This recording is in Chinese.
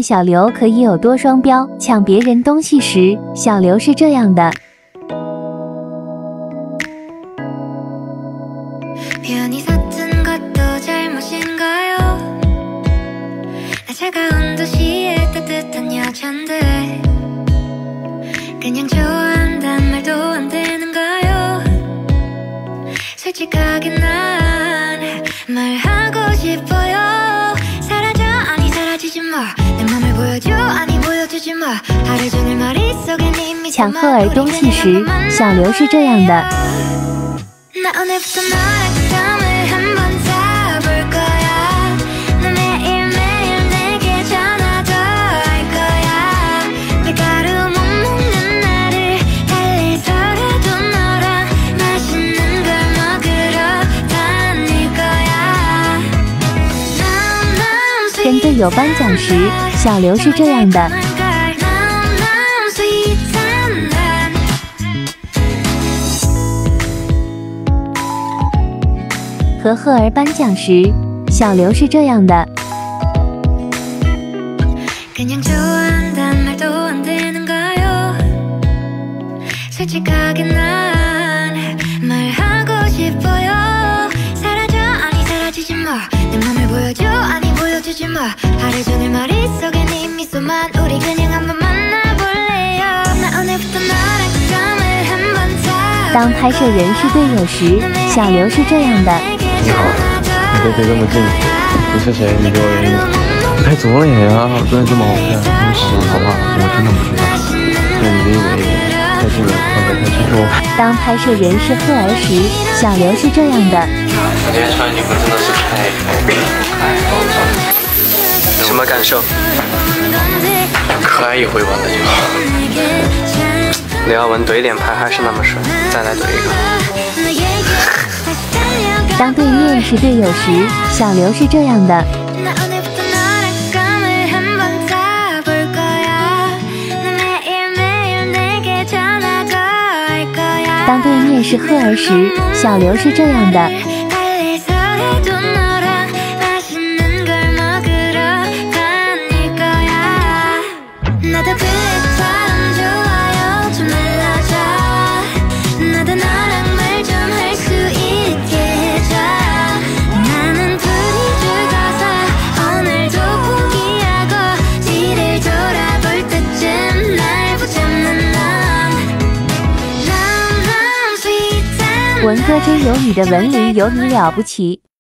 现小刘可以有多双标。抢别人东西时，小刘是这样的。 편히 섰던 것도 잘못인가요? 나 차가운 도시의 따뜻한 여잔데 그냥 좋아한단 말도 안 되는가요? 솔직하게 난 말하고 싶어요 抢赫尔东西时，小刘是这样的。跟队友颁奖时，小刘是这样的。和赫儿颁奖时，小刘是这样的。当拍摄人是队友时，小刘是这样的。你好，你别飞这么近，你是谁？你给我远一点。拍左脸呀，真的这么好看？你死好吧，我真的不知道。对，你离我一点，太近了，看不太清楚。当拍摄人是赫儿时，小刘是这样的。我今天穿衣服真的是太什么感受？可爱一回吧，那就好。刘耀文怼脸拍还是那么帅，再来怼一个。当对面是队友时，小刘是这样的。当对面是赫儿时，小刘是这样的。文哥真有你的文林有你了不起。